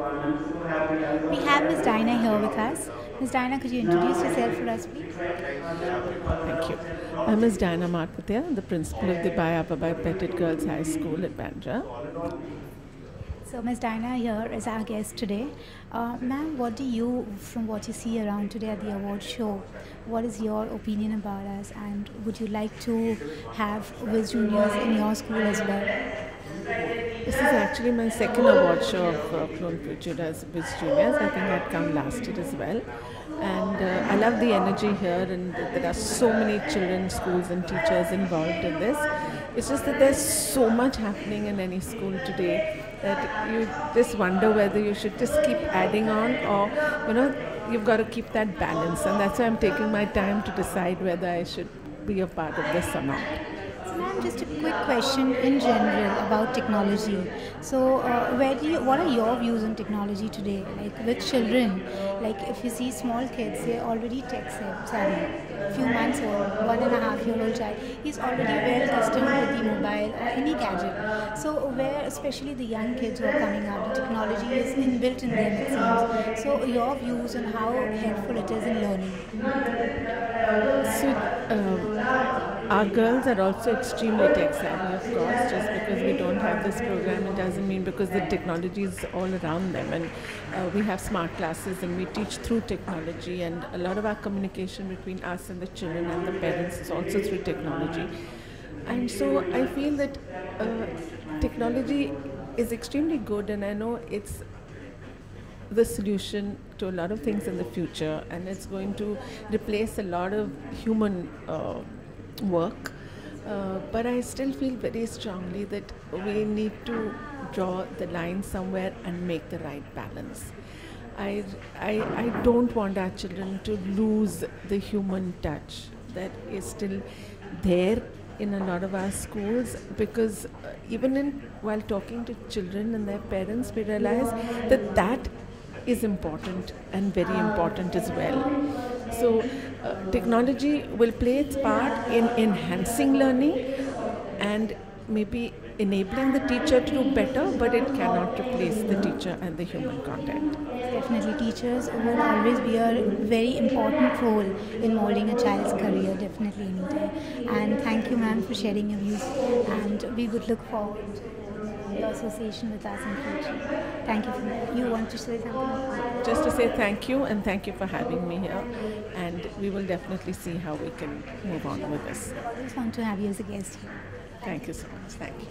We have Ms. Dinah here with us. Ms. Dinah, could you introduce yourself for us, please? Thank you. I'm Ms. Diana Marfatia, the principal of the Bai Avabai Petit Girls High School at Bandra. So, Ms. Dinah here is our guest today. Uh, Ma'am, what do you, from what you see around today at the award show, what is your opinion about us? And would you like to have Whiz Juniors in your school as well? This is actually my second award show of uh, Clone Futura as Whiz Juniors. I think I'd come last year as well. And uh, I love the energy here, and there are so many children, schools, and teachers involved in this. It's just that there's so much happening in any school today that you just wonder whether you should just keep adding on or, you know, you've got to keep that balance. And that's why I'm taking my time to decide whether I should be a part of this or not. Ma'am, just a quick question in general about technology. So, uh, where do you, what are your views on technology today? Like with children, like if you see small kids, they're already tech savvy. Few months old, one and a half year old child, he's already well accustomed with the mobile or any gadget. So, where especially the young kids who are coming up, the technology is inbuilt in them, it seems. So, your views on how helpful it is in learning. So, um, our girls are also extremely tech savvy, of course. Just because we don't have this program, it doesn't mean because the technology is all around them. And uh, we have smart classes and we teach through technology. And a lot of our communication between us and the children and the parents is also through technology. And so I feel that uh, technology is extremely good, and I know it's the solution to a lot of things in the future, and it's going to replace a lot of human uh, work. Uh, but I still feel very strongly that we need to draw the line somewhere and make the right balance. I, I, I don't want our children to lose the human touch that is still there in a lot of our schools because uh, even in while talking to children and their parents we realize that that is important and very important as well. So, uh, technology will play its part in enhancing learning and maybe enabling the teacher to do better, but it cannot replace the teacher and the human contact. Definitely, teachers will always be a very important role in molding a child's career, definitely. And thank you, ma'am, for sharing your views. And we would look forward your association with us in future. Thank you for that. You want to say something? Just to say thank you and thank you for having me here, and we will definitely see how we can move on with this. I always want to have you as a guest here. Thank you so much. Thank you.